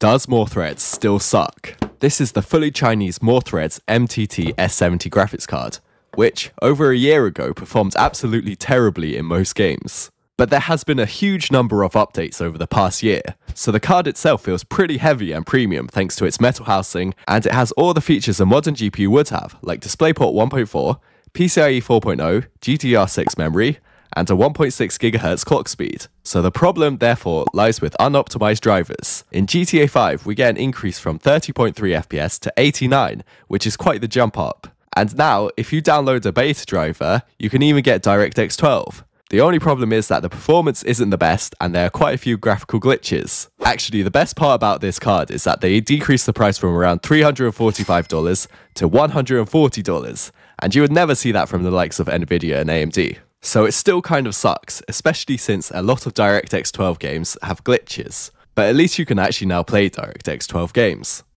Does Moore Threads still suck? This is the fully Chinese Moore Threads MTT S70 graphics card, which, over a year ago, performed absolutely terribly in most games. But there has been a huge number of updates over the past year, so the card itself feels pretty heavy and premium thanks to its metal housing, and it has all the features a modern GPU would have, like DisplayPort 1.4, PCIe 4.0, GDDR6 memory, and a 1.6 GHz clock speed. So the problem, therefore, lies with unoptimized drivers. In GTA 5, we get an increase from 30.3 FPS to 89, which is quite the jump up. And now, if you download a beta driver, you can even get DirectX 12. The only problem is that the performance isn't the best and there are quite a few graphical glitches. Actually, the best part about this card is that they decreased the price from around $345 to $140, and you would never see that from the likes of Nvidia and AMD. So it still kind of sucks, especially since a lot of DirectX 12 games have glitches. But at least you can actually now play DirectX 12 games.